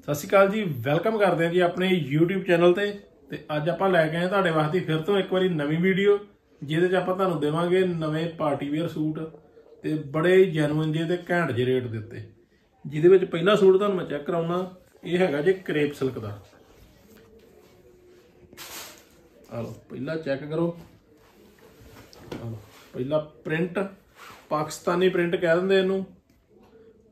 ਸਤਿ ਸ਼੍ਰੀ ਅਕਾਲ ਜੀ, ਵੈਲਕਮ ਕਰਦੇ ਹਾਂ ਜੀ ਆਪਣੇ YouTube ਚੈਨਲ ਤੇ ਤੇ ਅੱਜ ਆਪਾਂ ਲੈ ਕੇ ਆਏ ਤੁਹਾਡੇ ਵਾਸਤੇ ਫਿਰ ਤੋਂ ਇੱਕ ਵਾਰੀ ਨਵੀਂ ਵੀਡੀਓ, ਜਿਹਦੇ 'ਚ ਆਪਾਂ ਤੁਹਾਨੂੰ ਦੇਵਾਂਗੇ ਨਵੇਂ ਪਾਰਟੀ ਵੇਅਰ ਸੂਟ ਤੇ ਬੜੇ ਜੈਨੂਇਨ ਜਿਹੇ ਤੇ ਘੈਂਟ ਜਿਹੇ ਰੇਟ ਦੇ ਉੱਤੇ। ਜਿਹਦੇ ਵਿੱਚ ਪਹਿਲਾ ਸੂਟ ਤੁਹਾਨੂੰ ਮੈਂ ਚੈੱਕ ਕਰਾਉਣਾ, ਇਹ ਹੈਗਾ ਜੀ ਕਰੇਪ ਸਿਲਕ ਦਾ। ਆ ਲਓ, ਪਹਿਲਾ ਚੈੱਕ ਕਰੋ। ਆ ਪਹਿਲਾ ਪ੍ਰਿੰਟ ਪਾਕਿਸਤਾਨੀ ਪ੍ਰਿੰਟ ਕਹਿ ਦਿੰਦੇ ਇਹਨੂੰ।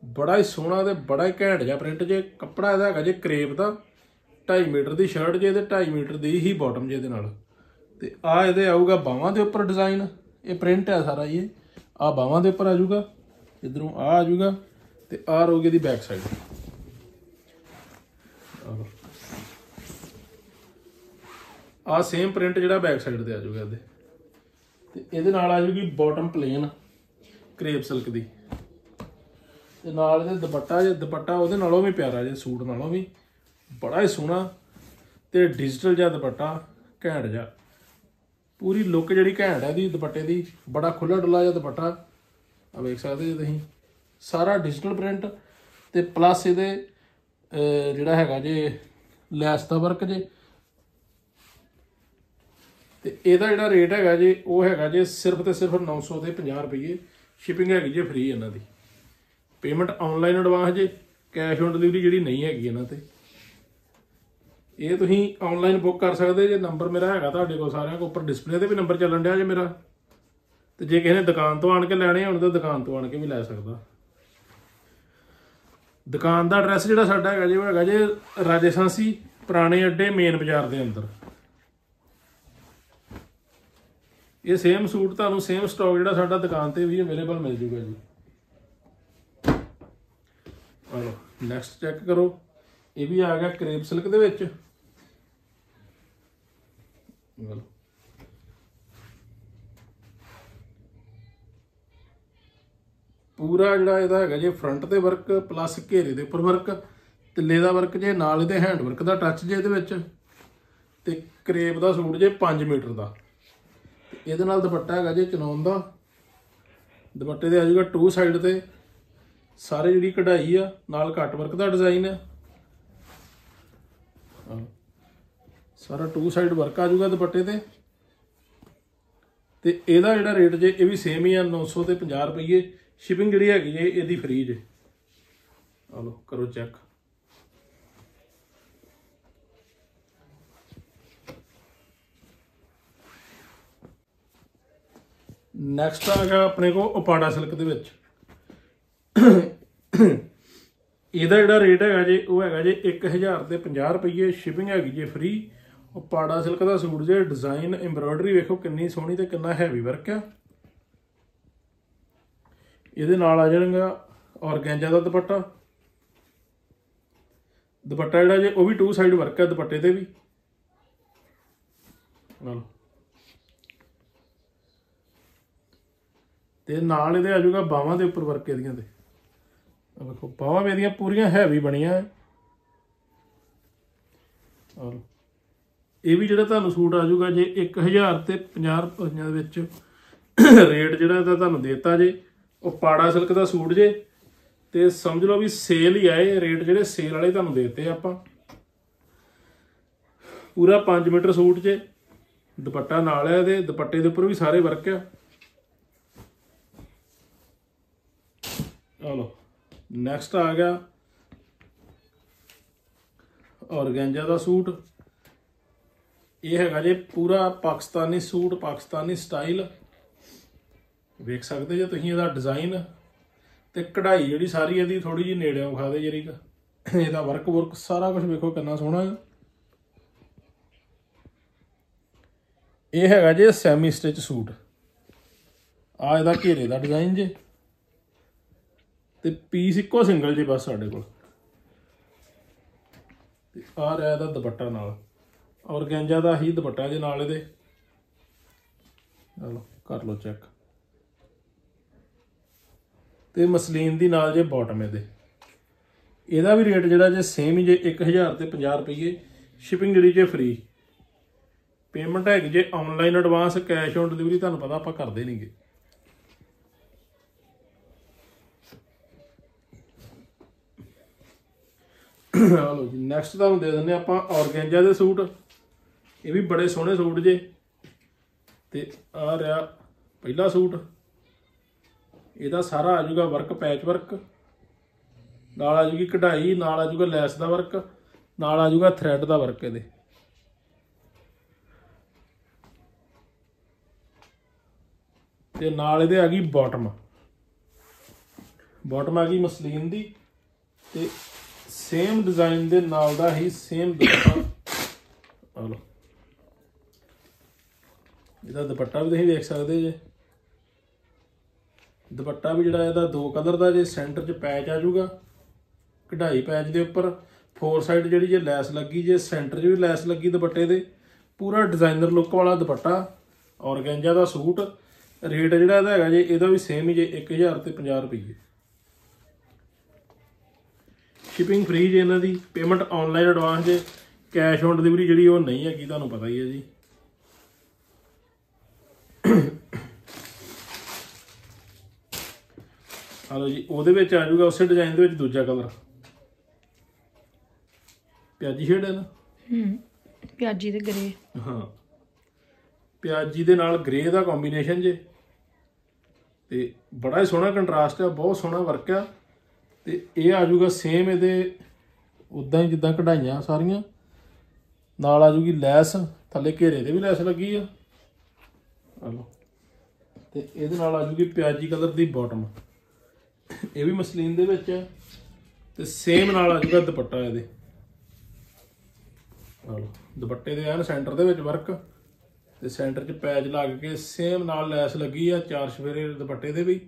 ਬੜਾ ਹੀ ਸੋਹਣਾ ਤੇ ਬੜਾ ਹੀ ਘੈਂਟ ਜਿਹਾ ਪ੍ਰਿੰਟ ਜੇ ਕੱਪੜਾ ਇਹਦਾ ਹੈਗਾ ਜੇ ਕਰੇਪ ਦਾ 2.5 ਮੀਟਰ ਦੀ ਸ਼ਰਟ ਜੇ ਤੇ 2.5 ਮੀਟਰ ਦੀ ਹੀ ਬਾਟਮ ਜੇ ਇਹਦੇ ਨਾਲ। ਤੇ ਆ ਇਹਦੇ ਆਊਗਾ ਬਾਹਾਂ ਦੇ ਉੱਪਰ ਡਿਜ਼ਾਈਨ ਇਹ ਪ੍ਰਿੰਟ ਹੈ ਸਾਰਾ ਇਹ। ਆ ਬਾਹਾਂ ਦੇ ਉੱਪਰ ਆ ਜਾਊਗਾ, ਇਧਰੋਂ ਆ ਆ ਜਾਊਗਾ ਤੇ ਆ ਰਹੂਗੀ ਦੀ ਬੈਕ ਸਾਈਡ ਆ ਸੇਮ ਪ੍ਰਿੰਟ ਜਿਹੜਾ ਬੈਕ ਸਾਈਡ ਤੇ ਆ ਜਾਊਗਾ ਇਹਦੇ। ਤੇ ਇਹਦੇ ਨਾਲ ਆ ਜਾਊਗੀ ਬਾਟਮ ਪਲੇਨ ਕਰੇਪ ਸਿਲਕ ਦੀ। ਤੇ ਨਾਲ ਇਹਦੇ ਦੁਪੱਟਾ ਜੇ, ਦੁਪੱਟਾ ਉਹਦੇ ਨਾਲੋਂ ਵੀ ਪਿਆਰਾ ਜੇ, ਸੂਟ ਨਾਲੋਂ ਵੀ। ਬੜਾ ਹੀ ਸੋਹਣਾ ਤੇ ਡਿਜੀਟਲ ਜਿਹਾ ਦੁਪੱਟਾ, ਘੈਂਟ ਜਿਹਾ। ਪੂਰੀ ਲੁੱਕ ਜਿਹੜੀ ਘੈਂਟ ਹੈ ਦੀ ਦੁਪੱਟੇ ਦੀ, ਬੜਾ ਖੁੱਲਾ ਡੁੱਲਾ ਜਿਹਾ ਦੁਪੱਟਾ। ਆ ਵੇਖ ਸਕਦੇ ਜੇ ਤੁਸੀਂ। ਸਾਰਾ ਡਿਜੀਟਲ ਪ੍ਰਿੰਟ ਤੇ ਪਲੱਸ ਇਹਦੇ ਜਿਹੜਾ ਹੈਗਾ ਜੇ, ਲੈਸ ਦਾ ਵਰਕ ਜੇ। ਤੇ ਇਹਦਾ ਜਿਹੜਾ ਰੇਟ ਹੈਗਾ ਜੇ, ਉਹ ਹੈਗਾ ਜੇ ਸਿਰਫ ਤੇ ਸਿਰਫ 900 ਤੇ 50 ਰੁਪਏ ਸ਼ਿਪਿੰਗ ਹੈਗੀ ਜੇ ਫ੍ਰੀ ਇਹਨਾਂ ਦੀ। ਪੇਮੈਂਟ ਆਨਲਾਈਨ ਐਡਵਾਂਸ ਜੇ ਕੈਸ਼ ਔਨ ਡਿਲੀਵਰੀ ਜਿਹੜੀ ਨਹੀਂ ਹੈਗੀ ਇਹਨਾਂ ਤੇ। ਇਹ ਤੁਸੀਂ ਆਨਲਾਈਨ ਬੁੱਕ ਕਰ ਸਕਦੇ ਜੇ ਨੰਬਰ ਮੇਰਾ ਹੈਗਾ ਤੁਹਾਡੇ ਕੋਲ ਸਾਰਿਆਂ ਕੋਲ, ਉੱਪਰ ਡਿਸਪਲੇ ਤੇ ਵੀ ਨੰਬਰ ਚੱਲਣ ਡਿਆ ਜੇ ਮੇਰਾ। ਤੇ ਜੇ ਕਿਸੇ ਨੇ ਦੁਕਾਨ ਤੋਂ ਆਣ ਕੇ ਲੈਣੇ ਹੋਣ ਤਾਂ ਦੁਕਾਨ ਤੋਂ ਆਣ ਕੇ ਵੀ ਲੈ ਸਕਦਾ। ਦੁਕਾਨ ਦਾ ਐਡਰੈਸ ਜਿਹੜਾ ਸਾਡਾ ਹੈਗਾ ਜੇ, ਉਹ ਹੈਗਾ ਜੇ ਰਾਜਸਥਾਨੀ ਪੁਰਾਣੇ ਅੱਡੇ ਮੇਨ ਬਾਜ਼ਾਰ ਦੇ ਅੰਦਰ। ਇਹ ਸੇਮ ਸੂਟ ਤੁਹਾਨੂੰ ਸੇਮ ਸਟਾਕ ਜਿਹੜਾ ਸਾਡਾ ਦੁਕਾਨ ਤੇ ਵੀ ਅਵੇਲੇਬਲ ਮਿਲ ਜੂਗਾ ਜੀ ਆਲੋ ਨੈਕਸਟ ਚੈੱਕ ਕਰੋ। ਇਹ ਵੀ ਆ ਗਿਆ ਕਰੇਪ ਸਿਲਕ ਦੇ ਵਿੱਚ। ਲਓ ਪੂਰਾ ਜਿਹੜਾ ਇਹਦਾ ਹੈਗਾ ਜੇ ਫਰੰਟ ਤੇ ਵਰਕ ਪਲੱਸ ਘੇਰੇ ਦੇ ਉੱਪਰ ਵਰਕ ਤਿੱਲੇ ਦਾ ਵਰਕ ਜੇ, ਨਾਲ ਇਹਦੇ ਹੈਂਡ ਵਰਕ ਦਾ ਟੱਚ ਜੇ ਇਹਦੇ ਵਿੱਚ, ਤੇ ਕਰੇਪ ਦਾ ਸੂਟ ਜੇ 5 ਮੀਟਰ ਦਾ। ਇਹਦੇ ਨਾਲ ਦੁਪੱਟਾ ਹੈਗਾ ਜੇ ਚਨੌਨ ਦਾ। ਦੁਪੱਟੇ ਦੇ ਆ ਜਾਊਗਾ ਟੂ ਸਾਈਡ ਤੇ। ਸਾਰੇ ਜਿਹੜੀ ਕਢਾਈ ਆ, ਨਾਲ ਕੱਟ ਵਰਕ ਦਾ ਡਿਜ਼ਾਈਨ ਹੈ। ਸਾਰਾ ਟੂ ਸਾਈਡ ਵਰਕ ਆ ਜਾਊਗਾ ਦੁਪੱਟੇ ਤੇ। ਤੇ ਇਹਦਾ ਜਿਹੜਾ ਰੇਟ ਜੇ, ਇਹ ਵੀ ਸੇਮ ਹੀ ਆ 900 ਤੇ 50 ਰੁਪਏ ਸ਼ਿਪਿੰਗ ਜਿਹੜੀ ਹੈਗੀ ਜੇ ਇਹਦੀ ਫ੍ਰੀ ਜੇ। ਆ ਲਓ, ਕਰੋ ਚੈੱਕ ਨੈਕਸਟ ਆ ਗਿਆ ਆਪਣੇ ਕੋਲ ਉਪਾੜਾ ਸਿਲਕ ਦੇ ਵਿੱਚ। ਇਹਦਾ ਜਿਹੜਾ ਰੇਟ ਹੈਗਾ ਜੇ, ਉਹ ਹੈਗਾ ਜੇ 1000 ਤੇ 50 ਰੁਪਏ ਸ਼ਿਪਿੰਗ ਹੈਗੀ ਜੇ ਫ੍ਰੀ ਉਹ ਪਾੜਾ ਸਿਲਕ ਦਾ ਸੂਟ ਜੇ ਡਿਜ਼ਾਈਨ ਐਮਬ੍ਰੋਇਡਰੀ ਵੇਖੋ ਕਿੰਨੀ ਸੋਹਣੀ ਤੇ ਕਿੰਨਾ ਹੈਵੀ ਵਰਕ ਆ। ਇਹਦੇ ਨਾਲ ਆ ਜਾਣਗਾ ਔਰਗੈਂਜਾ ਦਾ ਦੁਪੱਟਾ। ਦੁਪੱਟਾ ਜਿਹੜਾ ਜੇ, ਉਹ ਵੀ ਟੂ ਸਾਈਡ ਵਰਕ ਹੈ ਦੁਪੱਟੇ ਤੇ ਵੀ। ਲਓ। ਤੇ ਨਾਲ ਇਹਦੇ ਆ ਜਾਊਗਾ ਬਾਹਾਂ ਦੇ ਉੱਪਰ ਵਰਕ ਇਹਦੀਆਂ ਤੇ। ਵੇਖੋ, ਬਾਹਾਂ ਵੀ ਇਹਦੀਆਂ ਪੂਰੀਆਂ ਹੈਵੀ ਬਣੀਆਂ ਔਰ ਇਹ ਵੀ ਜਿਹੜਾ ਤੁਹਾਨੂੰ ਸੂਟ ਆ ਜਾਊਗਾ ਜੇ 1000 ਤੇ 50 ਰੁਪਈਆਂ ਦੇ ਵਿੱਚ ਰੇਟ ਜਿਹੜਾ ਇਹਦਾ ਤੁਹਾਨੂੰ ਦੇਤਾ ਜੇ, ਉਹ ਪਾੜਾ ਸਿਲਕ ਦਾ ਸੂਟ ਜੇ, ਤੇ ਸਮਝ ਲਓ ਵੀ ਸੇਲ ਹੀ ਆਏ ਰੇਟ ਜਿਹੜੇ ਸੇਲ ਵਾਲੇ ਤੁਹਾਨੂੰ ਦੇਤੇ ਆਪਾਂ। ਪੂਰਾ 5 ਮੀਟਰ ਸੂਟ ਜੇ, ਦੁਪੱਟਾ ਨਾਲ ਹੈ ਇਹਦੇ, ਦੁਪੱਟੇ ਦੇ ਉੱਪਰ ਵੀ ਸਾਰੇ ਵਰਕ ਆ। ਆ ਲਓ। ਨੈਕਸਟ ਆ ਗਿਆ ਔਰਗੈਂਜਾ ਦਾ ਸੂਟ। ਇਹ ਹੈਗਾ ਜੇ ਪੂਰਾ ਪਾਕਿਸਤਾਨੀ ਸੂਟ, ਪਾਕਿਸਤਾਨੀ ਸਟਾਈਲ। ਵੇਖ ਸਕਦੇ ਜੇ ਤੁਸੀਂ ਇਹਦਾ ਡਿਜ਼ਾਈਨ ਤੇ ਕਢਾਈ ਜਿਹੜੀ ਸਾਰੀ ਇਹਦੀ ਥੋੜੀ ਜਿਹੀ ਨੇੜਿਓਂ ਵਿਖਾ ਦੇ ਜਰੀ ਇਹਦਾ ਵਰਕ ਵਰਕ ਸਾਰਾ ਕੁਝ ਵੇਖੋ ਕਿੰਨਾ ਸੋਹਣਾ ਹੈ। ਇਹ ਹੈਗਾ ਜੇ ਸੈਮੀ ਸਟਿਚ ਸੂਟ। ਆ ਇਹਦਾ ਘੇਰੇ ਦਾ ਡਿਜ਼ਾਈਨ ਜੇ। ਤੇ ਪੀਸ ਇੱਕੋ ਸਿੰਗਲ ਜੇ ਬਸ ਸਾਡੇ ਕੋਲ। ਤੇ ਆ ਰਿਹਾ ਇਹਦਾ ਦੁਪੱਟਾ ਨਾਲ। ਔਰਗੈਂਜਾ ਦਾ ਹੀ ਦੁਪੱਟਾ ਜੇ ਨਾਲ ਇਹਦੇ। ਚਲੋ, ਕਰ ਲਓ ਚੈੱਕ ਤੇ ਮਸਲੀਨ ਦੀ ਨਾਲ ਜੇ ਬਾਟਮ ਇਹਦੇ। ਇਹਦਾ ਵੀ ਰੇਟ ਜਿਹੜਾ ਜੇ ਸੇਮ ਹੀ ਜੇ 1000 ਤੇ 50 ਰੁਪਏ ਸ਼ਿਪਿੰਗ ਜਿਹੜੀ ਜੇ ਫ੍ਰੀ ਪੇਮੈਂਟ ਹੈਗੀ ਜੇ online advance cash on delivery ਤੁਹਾਨੂੰ ਪਤਾ ਆਪਾਂ ਕਰਦੇ ਨਹੀਂਗੇ ਆ ਲਓ ਜੀ ਨੈਕਸਟ ਤੁਹਾਨੂੰ ਦੇ ਦਿੰਨੇ ਆਪਾਂ ਔਰਗੈਂਜਾ ਦੇ ਸੂਟ। ਇਹ ਵੀ ਬੜੇ ਸੋਹਣੇ ਸੂਟ ਜੇ। ਤੇ ਆ ਰਿਹਾ ਪਹਿਲਾ ਸੂਟ। ਇਹਦਾ ਸਾਰਾ ਆ ਜਾਊਗਾ ਵਰਕ ਪੈਚ ਵਰਕ ਨਾਲ ਆ ਜੂਗੀ ਕਢਾਈ, ਨਾਲ ਆ ਜੂਗਾ ਲੈਸ ਦਾ ਵਰਕ ਨਾਲ ਆ ਜੂਗਾ ਥ੍ਰੈਡ ਦਾ ਵਰਕ ਇਹਦੇ। ਤੇ ਨਾਲ ਇਹਦੇ ਆ ਗਈ ਬਾਟਮ ਬਾਟਮ ਆ ਗਈ ਮਸਲੀਨ ਦੀ। ਤੇ ਸੇਮ ਡਿਜ਼ਾਈਨ ਦੇ ਨਾਲ ਦਾ ਹੀ ਸੇਮ ਦੁਪੱਟਾ। ਆ ਲਓ। ਇਹਦਾ ਦੁਪੱਟਾ ਵੀ ਤੁਸੀਂ ਵੇਖ ਸਕਦੇ ਜੇ। ਦੁਪੱਟਾ ਵੀ ਜਿਹੜਾ ਇਹਦਾ ਦੋ ਕਲਰ ਦਾ ਜੇ ਸੈਂਟਰ 'ਚ ਪੈਚ ਆ ਜਾਊਗਾ, ਕਢਾਈ ਪੈਚ ਦੇ ਉੱਪਰ। ਫੋਰ ਸਾਈਡ ਜਿਹੜੀ ਜੇ ਲੈਸ ਲੱਗੀ ਜੇ ਸੈਂਟਰ 'ਚ ਵੀ ਲੈਸ ਲੱਗੀ ਦੁਪੱਟੇ ਦੇ। ਪੂਰਾ ਡਿਜ਼ਾਈਨਰ ਲੁੱਕ ਵਾਲਾ ਦੁਪੱਟਾ, ਔਰਗੈਂਜਾ ਦਾ ਸੂਟ। ਰੇਟ ਜਿਹੜਾ ਇਹਦਾ ਹੈਗਾ ਜੇ, ਇਹਦਾ ਵੀ ਸੇਮ ਹੀ ਜੇ 1000 ਤੇ 50 ਰੁਪਏ ਸ਼ਿਪਿੰਗ ਫ੍ਰੀ ਜੇ ਇਹਨਾਂ ਦੀ ਪੇਮੈਂਟ ਆਨਲਾਈਨ ਐਡਵਾਂਸ ਜੇ ਕੈਸ਼ ਔਨ ਡਿਲੀਵਰੀ ਜਿਹੜੀ ਉਹ ਨਹੀਂ ਹੈਗੀ ਤੁਹਾਨੂੰ ਪਤਾ ਹੀ ਹੈ ਜੀ। ਹਲੋ ਜੀ ਉਹਦੇ ਵਿੱਚ ਆ ਜਾਊਗਾ ਉਸੇ ਡਿਜ਼ਾਈਨ ਦੇ ਵਿੱਚ ਦੂਜਾ ਕਲਰ ਪਿਆਜੀ ਸ਼ੇਡ ਹੈ ਨਾ? ਹੂੰ ਪਿਆਜੀ ਤੇ ਗਰੇ ਹਾਂ। ਪਿਆਜੀ ਦੇ ਨਾਲ ਗ੍ਰੇ ਦਾ ਕੰਬੀਨੇਸ਼ਨ ਜੇ। ਤੇ ਬੜਾ ਹੀ ਸੋਹਣਾ ਕੰਟਰਾਸਟ ਆ ਬਹੁਤ ਸੋਹਣਾ ਵਰਕ ਆ। ਤੇ ਇਹ ਆ ਜਾਊਗਾ ਸੇਮ ਇਹਦੇ ਉਦਾਂ ਹੀ ਜਿੱਦਾਂ ਕਢਾਈਆਂ ਸਾਰੀਆਂ। ਨਾਲ ਆ ਜਾਊਗੀ ਲੈਸ, ਥੱਲੇ ਘੇਰੇ ਤੇ ਵੀ ਲੈਸ ਲੱਗੀ ਆ। ਆ ਤੇ ਇਹਦੇ ਨਾਲ ਆ ਜਾਊਗੀ ਪਿਆਜੀ ਕਲਰ ਦੀ ਬਾਟਮ ਇਹ ਵੀ ਮਸਲੀਨ ਦੇ ਵਿੱਚ ਹੈ ਤੇ ਸੇਮ ਨਾਲ ਆ ਜਾਊਗਾ ਦੁਪੱਟਾ ਇਹਦੇ। ਆ ਦੁਪੱਟੇ ਦੇ ਐਨ ਸੈਂਟਰ ਦੇ ਵਿੱਚ ਵਰਕ ਤੇ ਸੈਂਟਰ 'ਚ ਪੈਚ ਲੱਗ ਕੇ ਸੇਮ ਨਾਲ ਲੈਸ ਲੱਗੀ ਆ ਚਾਰ ਸਵੇਰੇ ਦੁਪੱਟੇ ਦੇ ਵੀ।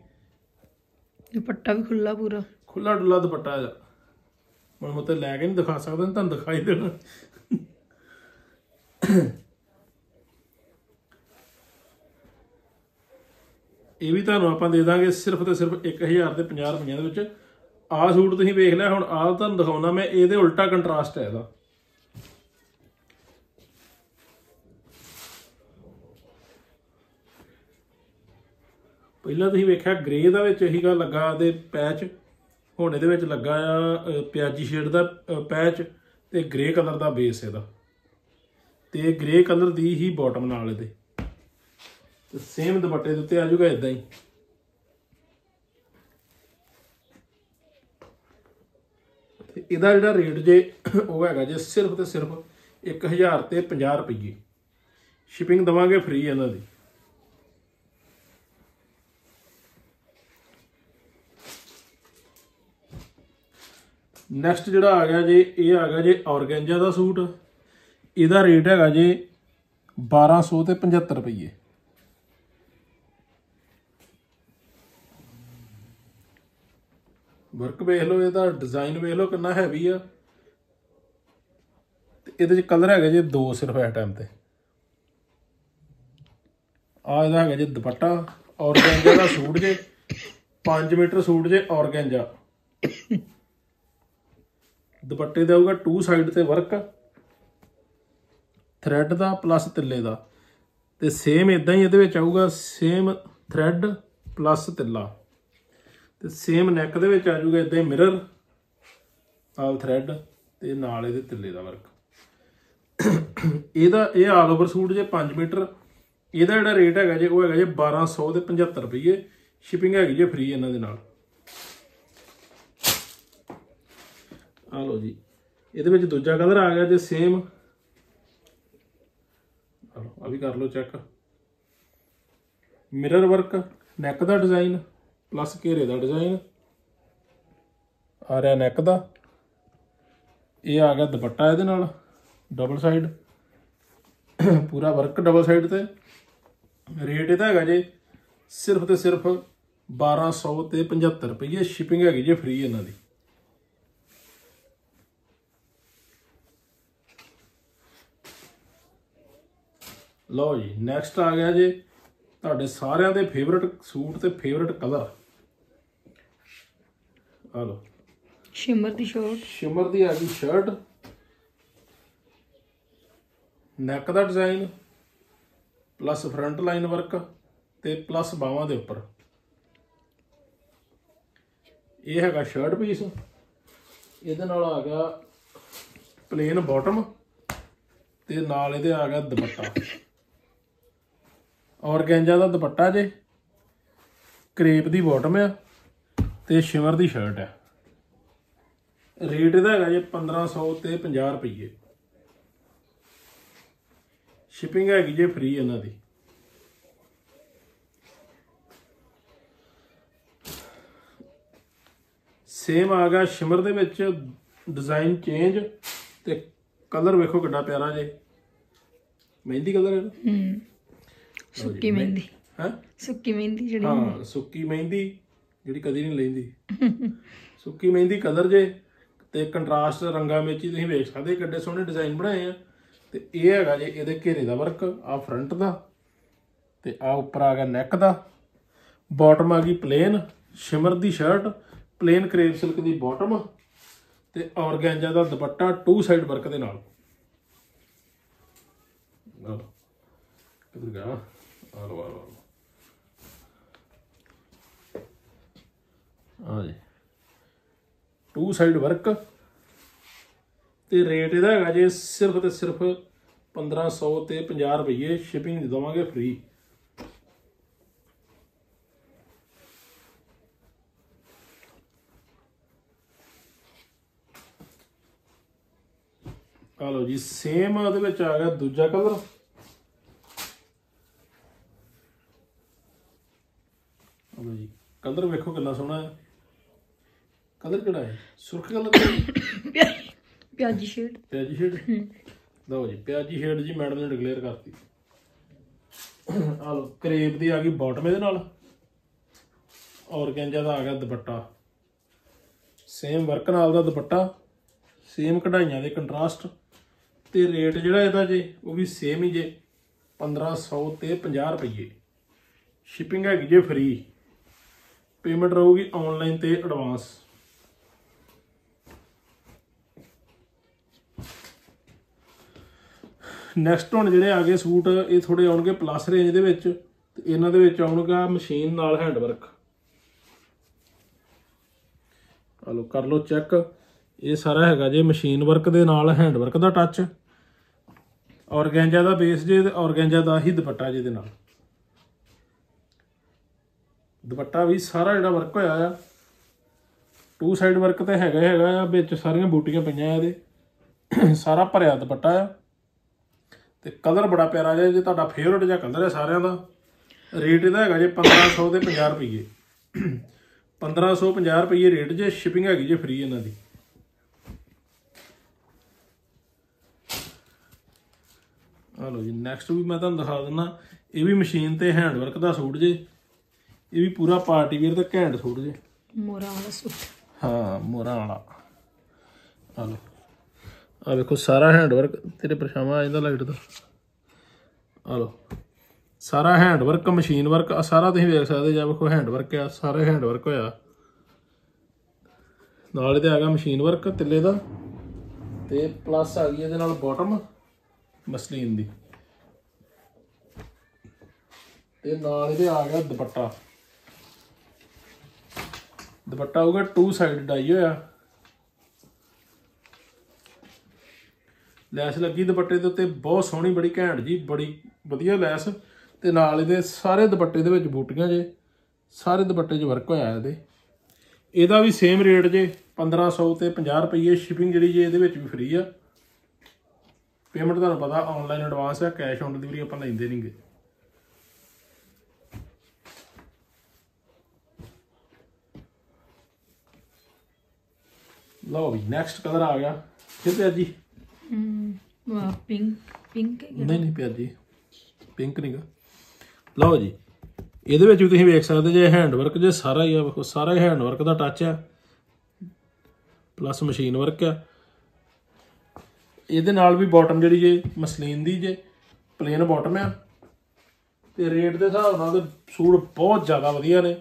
ਦੁਪੱਟਾ ਵੀ ਖੁੱਲਾ ਪੂਰਾ। ਖੁੱਲਾ ਡੁੱਲਾ ਦੁਪੱਟਾ ਆ ਹੁਣ ਮੈਂ ਤੇ ਲੈ ਕੇ ਨਹੀਂ ਦਿਖਾ ਸਕਦਾ ਤੁਹਾਨੂੰ ਦਿਖਾਈ ਦੇਣਾ। ਇਹ ਵੀ ਤੁਹਾਨੂੰ ਆਪਾਂ ਦੇ ਦਾਂਗੇ ਸਿਰਫ ਤੇ ਸਿਰਫ 1000 ਤੇ 50 ਰੁਪਈਆਂ ਦੇ ਵਿੱਚ। ਆਹ ਸੂਟ ਤੁਸੀਂ ਵੇਖ ਲਿਆ, ਹੁਣ ਆਹ ਤੁਹਾਨੂੰ ਦਿਖਾਉਣਾ ਮੈਂ, ਇਹਦੇ ਉਲਟਾ ਕੰਟਰਾਸਟ ਹੈ ਇਹਦਾ। ਪਹਿਲਾਂ ਤੁਸੀਂ ਵੇਖਿਆ ਗ੍ਰੇ ਦਾ ਵਿੱਚ ਹੀਗਾ ਲੱਗਾ, ਦੇ ਪੈਚ ਹੁਣ ਇਹਦੇ ਵਿੱਚ ਲੱਗਾ ਆ ਪਿਆਜੀ ਸ਼ੇਡ ਦਾ ਪੈਚ ਤੇ ਗ੍ਰੇ ਕਲਰ ਦਾ ਬੇਸ ਇਹਦਾ। ਤੇ ਗ੍ਰੇ ਕਲਰ ਦੀ ਹੀ ਬਾਟਮ ਨਾਲ ਇਹਦੇ। ਤੇ ਸੇਮ ਦੁਪੱਟੇ ਦੇ ਉੱਤੇ ਆ ਜਾਊਗਾ ਇਦਾਂ ਹੀ। ਤੇ ਇਹਦਾ ਜਿਹੜਾ ਰੇਟ ਜੇ ਉਹ ਹੈਗਾ ਜੇ ਸਿਰਫ ਤੇ ਸਿਰਫ 1000 ਤੇ 50 ਰੁਪਏ ਸ਼ਿਪਿੰਗ ਦਵਾਂਗੇ ਫ੍ਰੀ ਇਹਨਾਂ ਦੀ। ਨੈਕਸਟ ਜਿਹੜਾ ਆ ਗਿਆ ਜੇ, ਇਹ ਆ ਗਿਆ ਜੇ ਔਰਗੈਂਜਾ ਦਾ ਸੂਟ। ਇਹਦਾ ਰੇਟ ਹੈਗਾ ਜੇ 1200 ਤੇ 75 ਰੁਪਏ ਵਰਕ ਵੇਖ ਲਓ, ਇਹਦਾ ਡਿਜ਼ਾਈਨ ਵੇਖ ਲਓ ਕਿੰਨਾ ਹੈਵੀ ਆ। ਤੇ ਇਹਦੇ ਚ ਕਲਰ ਹੈਗਾ ਜੇ ਦੋ ਸਿਰਫ ਇਸ ਟਾਈਮ ਤੇ। ਆ ਇਹਦਾ ਹੈਗਾ ਜੇ ਦੁਪੱਟਾ, ਔਰਗੈਂਜਾ ਦਾ ਸੂਟ ਜੇ 5 ਮੀਟਰ ਸੂਟ ਜੇ ਔਰਗੈਂਜਾ। ਦੁਪੱਟੇ 'ਤੇ ਆਊਗਾ ਟੂ ਸਾਈਡ ਤੇ ਵਰਕ ਥ੍ਰੈਡ ਦਾ ਪਲੱਸ ਤਿੱਲੇ ਦਾ। ਤੇ ਸੇਮ ਇਦਾਂ ਹੀ ਇਹਦੇ ਵਿੱਚ ਆਊਗਾ ਸੇਮ ਥ੍ਰੈਡ ਪਲੱਸ ਤਿੱਲਾ। ਤੇ ਸੇਮ ਨੈਕ ਦੇ ਵਿੱਚ ਆ ਜਾਊਗਾ ਇਦਾਂ ਹੀ ਮਿਰਰ ਆਲ ਥ੍ਰੈਡ ਤੇ ਨਾਲ ਇਹਦੇ ਤਿੱਲੇ ਦਾ ਵਰਕ ਇਹਦਾ, ਇਹ ਆਲ ਓਵਰ ਸੂਟ ਜੇ 5 ਮੀਟਰ, ਇਹਦਾ ਜਿਹੜਾ ਰੇਟ ਹੈਗਾ ਜੇ ਉਹ ਹੈਗਾ ਜੇ 1200 ਤੇ 75 ਰੁਪਏ ਸ਼ਿਪਿੰਗ ਹੈਗੀ ਜੇ ਫ੍ਰੀ ਇਹਨਾਂ ਦੇ ਨਾਲ। ਆ ਲਓ ਜੀ। ਇਹਦੇ ਵਿੱਚ ਦੂਜਾ ਕਲਰ ਆ ਗਿਆ ਜੇ ਸੇਮ ਆ ਵੀ ਕਰ ਲਓ ਚੈੱਕ ਮਿਰਰ ਵਰਕ ਨੈਕ ਦਾ ਡਿਜ਼ਾਈਨ ਪਲੱਸ ਘੇਰੇ ਦਾ ਡਿਜ਼ਾਈਨ ਆ ਰਿਹਾ ਨੈਕ ਦਾ। ਇਹ ਆ ਗਿਆ ਦੁਪੱਟਾ ਇਹਦੇ ਨਾਲ ਡਬਲ ਸਾਈਡ ਪੂਰਾ ਵਰਕ ਡਬਲ ਸਾਈਡ ਤੇ। ਰੇਟ ਇਹਦਾ ਹੈਗਾ ਜੇ, ਸਿਰਫ ਤੇ ਸਿਰਫ 1200 ਤੇ 75 ਰੁਪਏ ਸ਼ਿਪਿੰਗ ਹੈਗੀ ਜੇ ਫ੍ਰੀ ਇਹਨਾਂ ਦੀ। ਲਓ ਜੀ ਨੈਕਸਟ ਆ ਗਿਆ ਜੇ। ਤੁਹਾਡੇ ਸਾਰਿਆਂ ਦੇ ਫੇਵਰਟ ਸੂਟ ਤੇ ਫੇਵਰਟ ਕਲਰ ਆ ਲਓ। ਸ਼ਿਮਰ ਦੀ ਸ਼ੋਰਟ ਸ਼ਿਮਰ ਦੀ ਆ ਗਈ ਸ਼ਰਟ ਨੈਕ ਦਾ design plus front line work ਤੇ ਪਲੱਸ ਬਾਹਾਂ ਦੇ ਉੱਪਰ। ਇਹ ਹੈਗਾ ਸ਼ਰਟ ਪੀਸ ਇਹਦੇ ਨਾਲ ਆ ਗਿਆ ਪਲੇਨ ਬਾਟਮ ਤੇ ਨਾਲ ਇਹਦੇ ਆ ਗਿਆ ਦੁਪੱਟਾ। ਔਰਗੈਂਜਾ ਦਾ ਦੁਪੱਟਾ ਜੇ, ਕਰੇਪ ਦੀ ਬਾਟਮ ਆ ਤੇ ਸ਼ਿਮਰ ਦੀ ਸ਼ਰਟ ਆ। ਰੇਟ ਇਹਦਾ ਹੈਗਾ ਜੇ 1500 ਤੇ 50 ਰੁਪਏ ਸ਼ਿਪਿੰਗ ਹੈਗੀ ਜੇ ਫ੍ਰੀ ਇਹਨਾਂ ਦੀ। ਸੇਮ ਆ ਗਿਆ ਸ਼ਿਮਰ ਦੇ ਵਿੱਚ ਡਿਜ਼ਾਈਨ ਚੇਂਜ ਤੇ ਕਲਰ ਵੇਖੋ ਕਿੰਨਾ ਪਿਆਰਾ ਜੇ। ਮਹਿੰਦੀ ਕਲਰ ਹੈ ਹੂੰ। ਸੁੱਕੀ ਮਹਿੰਦੀ। ਹੈ? ਸੁੱਕੀ ਮਹਿੰਦੀ ਜਿਹੜੀ ਹਾਂ ਸੁੱਕੀ ਮਹਿੰਦੀ ਜਿਹੜੀ ਕਦੀ ਨਹੀਂ ਲੈਂਦੀ। ਸੁੱਕੀ ਮਹਿੰਦੀ ਕਲਰ ਜੇ ਤੇ ਕੰਟਰਾਸਟ ਰੰਗਾਂ ਵਿੱਚ ਹੀ ਤੁਸੀਂ ਵੇਖ ਸਕਦੇ ਕਿੱਡੇ ਸੋਹਣੇ ਡਿਜ਼ਾਈਨ ਬਣਾਏ ਆ। ਤੇ ਇਹ ਹੈਗਾ ਜੇ ਇਹਦੇ ਘੇਰੇ ਦਾ ਵਰਕ ਆ ਫਰੰਟ ਦਾ ਤੇ ਆ ਉੱਪਰ ਆ ਗਿਆ ਨੈਕ ਦਾ। ਬਾਟਮ ਆ ਗਈ ਪਲੇਨ ਸ਼ਿਮਰ ਦੀ ਸ਼ਰਟ ਪਲੇਨ ਕਰੇਪ ਸਿਲਕ ਦੀ ਬਾਟਮ ਤੇ ਔਰਗੈਂਜਾ ਦਾ ਦੁਪੱਟਾ ਟੂ ਸਾਈਡ ਵਰਕ ਦੇ ਨਾਲ। ਕਿੱਧਰ ਗਿਆ? ਆ ਲਓ ਆ ਜੀ ਟੂ ਸਾਈਡ ਵਰਕ ਤੇ ਰੇਟ ਇਹਦਾ ਹੈਗਾ ਜੇ ਸਿਰਫ ਤੇ ਸਿਰਫ 1500 ਤੇ 50 ਰੁਪਏ ਸ਼ਿਪਿੰਗ ਦਵਾਂਗੇ ਫ੍ਰੀ ਆ ਲਓ ਜੀ ਸੇਮ ਉਹਦੇ ਵਿੱਚ ਆ ਗਿਆ ਦੂਜਾ ਕਲਰ ਲਓ ਜੀ। ਕਲਰ ਵੇਖੋ ਕਿੰਨਾ ਸੋਹਣਾ ਹੈ। ਕਲਰ ਕਿਹੜਾ ਹੈ? ਸੁਰਖ ਕਲਰ ਪਿਆ- ਪਿਆਜੀ ਸ਼ੇਡ। ਪਿਆਜੀ ਸ਼ੇਡ? ਲਓ ਜੀ ਪਿਆਜੀ ਸ਼ੇਡ ਜੀ ਮੈਡਮ ਨੇ ਡਿਕਲੇਅਰ ਕਰਤੀ। ਆ ਲਓ ਕਰੇਪ ਦੀ ਆ ਗਈ ਬਾਟਮ ਇਹਦੇ ਨਾਲ। ਔਰਗੈਂਜਾ ਦਾ ਆ ਗਿਆ ਦੁਪੱਟਾ। ਸੇਮ ਵਰਕ ਨਾਲ ਦਾ ਦੁਪੱਟਾ ਸੇਮ ਕਢਾਈਆਂ ਦੇ ਕੰਟਰਾਸਟ ਤੇ ਰੇਟ ਜਿਹੜਾ ਇਹਦਾ ਜੇ ਉਹ ਵੀ ਸੇਮ ਹੀ ਜੇ। 1500 ਤੇ 50 ਰੁਪਏ ਸ਼ਿਪਿੰਗ ਹੈਗੀ ਜੇ ਫ੍ਰੀ ਪੇਮੈਂਟ ਰਹੂਗੀ ਆਨਲਾਈਨ ਤੇ ਐਡਵਾਂਸ। ਨੈਕਸਟ ਹੁਣ ਜਿਹੜੇ ਆ ਗਏ ਸੂਟ, ਇਹ ਥੋੜੇ ਆਉਣਗੇ ਪਲੱਸ ਰੇਂਜ ਦੇ ਵਿੱਚ, ਤੇ ਇਹਨਾਂ ਦੇ ਵਿੱਚ ਆਉਣਗਾ ਮਸ਼ੀਨ ਨਾਲ ਹੈਂਡ ਵਰਕ ਲੋ ਕਰ ਲੋ ਚੈੱਕ ਇਹ ਸਾਰਾ ਹੈਗਾ ਜੇ ਮਸ਼ੀਨ ਵਰਕ ਦੇ ਨਾਲ ਹੈਂਡ ਵਰਕ ਦਾ ਟੱਚ ਔਰਗੈਂਜਾ ਦਾ ਬੇਸ ਜੇ ਤੇ ਔਰਗੈਂਜਾ ਦਾ ਹੀ ਦੁਪੱਟਾ ਜਿਹਦੇ ਨਾਲ। ਦੁਪੱਟਾ ਵੀ ਸਾਰਾ ਜਿਹੜਾ ਵਰਕ ਹੋਇਆ ਆ ਟੂ ਸਾਈਡ ਵਰਕ ਤੇ ਹੈਗਾ ਹੈਗਾ ਆ, ਵਿੱਚ ਸਾਰੀਆਂ ਬੂਟੀਆਂ ਪਈਆਂ ਇਹਦੇ। ਸਾਰਾ ਭਰਿਆ ਦੁਪੱਟਾ ਆ। ਤੇ ਕਲਰ ਬੜਾ ਪਿਆਰਾ ਜਿਹਾ, ਜੇ ਤੁਹਾਡਾ ਫੇਵਰਟ ਜਿਹਾ ਕਲਰ ਹੈ ਸਾਰਿਆਂ ਦਾ। ਰੇਟ ਇਹਦਾ ਹੈਗਾ ਜੇ 1500 ਤੇ 50 ਰੁਪਏ 1550 ਰੁਪਏ ਰੇਟ ਜੇ ਸ਼ਿਪਿੰਗ ਹੈਗੀ ਜੇ ਫ੍ਰੀ ਇਹਨਾਂ ਦੀ। ਆ ਲਓ ਜੀ ਨੈਕਸਟ ਵੀ ਮੈਂ ਤੁਹਾਨੂੰ ਦਿਖਾ ਦਿੰਦਾ, ਇਹ ਵੀ ਮਸ਼ੀਨ ਤੇ ਹੈਂਡ ਵਰਕ ਦਾ ਸੂਟ ਜੇ। ਇਹ ਵੀ ਪੂਰਾ ਪਾਰਟੀ ਵੇਅਰ ਤੇ ਘੈਂਟ ਸੂਟ ਜੇ। ਮੋਰਾ ਵਾਲਾ ਸੂਟ। ਹਾਂ ਮੋਹਰਾਂ ਵਾਲਾ। ਆ ਲਓ। ਆ ਵੇਖੋ ਸਾਰਾ ਹੈਂਡ ਵਰਕ ਤੇਰੇ ਪਰਛਾਵਾਂ ਆ ਜਾਂਦਾ ਲਾਈਟ ਦਾ। ਆ ਲਓ। ਸਾਰਾ ਹੈਂਡ ਵਰਕ ਮਸ਼ੀਨ ਵਰਕ ਆ ਸਾਰਾ ਤੁਸੀਂ ਵੇਖ ਸਕਦੇ ਜਾਂ ਵੇਖੋ ਹੈਂਡ ਵਰਕ ਆ ਸਾਰੇ ਹੈਂਡ ਵਰਕ ਹੋਇਆ। ਨਾਲ ਇਹਦੇ ਆ ਗਿਆ ਮਸ਼ੀਨ ਵਰਕ ਤਿੱਲੇ ਦਾ। ਤੇ ਪਲੱਸ ਆ ਗਈ ਇਹਦੇ ਨਾਲ ਬਾਟਮ ਮਸਲੀਨ ਦੀ। ਤੇ ਨਾਲ ਇਹਦੇ ਆ ਗਿਆ ਦੁਪੱਟਾ। ਦੁਪੱਟਾ ਹੋਊਗਾ ਟੂ ਸਾਈਡ ਡਾਈ ਹੋਇਆ। ਲੈਸ ਲੱਗੀ ਦੁਪੱਟੇ ਦੇ ਉੱਤੇ, ਬਹੁਤ ਸੋਹਣੀ, ਬੜੀ ਘੈਂਟ ਜੀ, ਬੜੀ ਵਧੀਆ ਲੈਸ। ਤੇ ਨਾਲ ਇਹਦੇ ਸਾਰੇ ਦੁਪੱਟੇ ਦੇ ਵਿੱਚ ਬੂਟੀਆਂ ਜੇ, ਸਾਰੇ ਦੁਪੱਟੇ 'ਚ ਵਰਕ ਹੋਇਆ ਇਹਦੇ। ਇਹਦਾ ਵੀ ਸੇਮ ਰੇਟ ਜੇ 1500 ਤੇ 50 ਰੁਪਏ ਸ਼ਿਪਿੰਗ ਜਿਹੜੀ ਜੇ ਇਹਦੇ ਵਿੱਚ ਵੀ ਫ੍ਰੀ ਆ। ਪੇਮੈਂਟ ਤੁਹਾਨੂੰ ਪਤਾ ਆਨਲਾਈਨ ਐਡਵਾਂਸ ਆ ਕੈਸ਼ ਔਨ ਡਿਲੀਵਰੀ ਆਪਾਂ ਲੈਂਦੇ ਨਹੀਂਗੇ ਲਓ ਵੀ ਨੈਕਸਟ ਕਲਰ ਆ ਗਿਆ। ਫਿਰ ਪਿਆ ਜੀ? ਹੂੰ ਵਾਹ ਪਿੰਕ ਪਿੰਕ ਨਹੀਂ ਨਹੀਂ ਪਿਆ ਜੀ। ਪਿੰਕ ਨਹੀਂਗਾ ਲਓ ਜੀ ਇਹਦੇ ਵਿੱਚ ਵੀ ਤੁਸੀਂ ਵੇਖ ਸਕਦੇ ਜੇ ਹੈਂਡ ਵਰਕ ਜੇ ਸਾਰਾ ਹੀ ਆ ਵੇਖੋ ਸਾਰਾ ਹੀ ਹੈਂਡ ਵਰਕ ਦਾ ਟੱਚ ਆ। ਪਲੱਸ ਮਸ਼ੀਨ ਵਰਕ ਆ। ਇਹਦੇ ਨਾਲ ਵੀ ਬਾਟਮ ਜਿਹੜੀ ਜੇ ਮਸਲੀਨ ਦੀ ਜੇ ਪਲੇਨ ਬਾਟਮ ਆ। ਤੇ ਰੇਟ ਦੇ ਹਿਸਾਬ ਨਾਲ ਤੇ ਸੂਟ ਬਹੁਤ ਜ਼ਿਆਦਾ ਵਧੀਆ ਨੇ।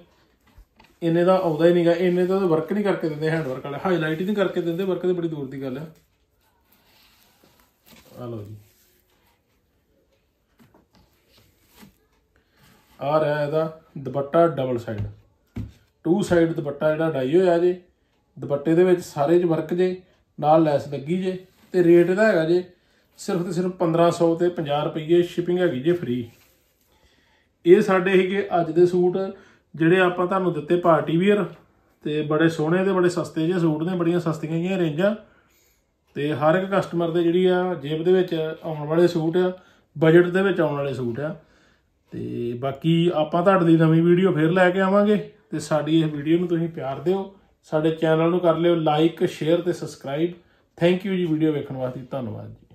ਇੰਨੇ ਦਾ ਆਉਂਦਾ ਹੀ ਨਹੀਂਗਾ, ਇੰਨੇ ਦਾ ਵਰਕ ਨਹੀਂ ਕਰਕੇ ਦਿੰਦੇ ਹੈਂਡ ਵਰਕ ਵਾਲੇ। ਹਾਈਲਾਈਟ ਹੀ ਨਹੀਂ ਕਰਕੇ ਦਿੰਦੇ ਵਰਕ ਤੇ ਬੜੀ ਦੂਰ ਦੀ ਗੱਲ ਹੈ। ਆ ਲਓ ਜੀ। ਆ ਰਿਹਾ ਇਹਦਾ dupatta double side two side dupatta ਜਿਹੜਾ ਡਾਈ ਹੋਇਆ ਜੇ, ਦੁਪੱਟੇ ਦੇ ਵਿੱਚ ਸਾਰੇ ਚ ਵਰਕ ਜੇ, ਨਾਲ ਲੈਸ ਲੱਗੀ ਜੇ, ਤੇ ਰੇਟ ਇਹਦਾ ਹੈਗਾ ਜੇ ਸਿਰਫ ਤੇ ਸਿਰਫ 1500 ਤੇ 50 ਰੁਪਏ ਸ਼ਿਪਿੰਗ ਹੈਗੀ ਜੇ ਫ੍ਰੀ ਇਹ ਸਾਡੇ ਸੀਗੇ ਅੱਜ ਦੇ ਸੂਟ ਜਿਹੜੇ ਆਪਾਂ ਤੁਹਾਨੂੰ ਦਿੱਤੇ ਪਾਰਟੀ ਵੀਅਰ ਤੇ ਬੜੇ ਸੋਹਣੇ ਤੇ ਬੜੇ ਸਸਤੇ ਜਿਹੇ ਸੂਟ ਨੇ, ਬੜੀਆਂ ਸਸਤੀਆਂ ਜਿਹੀਆਂ ਰੇਂਜਾਂ। ਤੇ ਹਰ ਇੱਕ ਕਸਟਮਰ ਦੇ ਜਿਹੜੀ ਆ ਜੇਬ ਦੇ ਵਿੱਚ ਆਉਣ ਵਾਲੇ ਸੂਟ ਆ ਬਜਟ ਦੇ ਵਿੱਚ ਆਉਣ ਵਾਲੇ ਸੂਟ ਆ। ਤੇ ਬਾਕੀ ਆਪਾਂ ਤੁਹਾਡੇ ਲਈ ਨਵੀਂ ਵੀਡੀਓ ਫੇਰ ਲੈ ਕੇ ਆਵਾਂਗੇ ਤੇ ਸਾਡੀ ਇਸ ਵੀਡੀਓ ਨੂੰ ਤੁਸੀਂ ਪਿਆਰ ਦਿਓ। ਸਾਡੇ ਚੈਨਲ ਨੂੰ ਕਰ ਲਿਓ ਲਾਈਕ ਸ਼ੇਅਰ ਤੇ ਸਬਸਕ੍ਰਾਈਬ ਥੈਂਕ ਯੂ ਜੀ, ਵੀਡੀਓ ਵੇਖਣ ਵਾਸਤੇ। ਧੰਨਵਾਦ ਜੀ।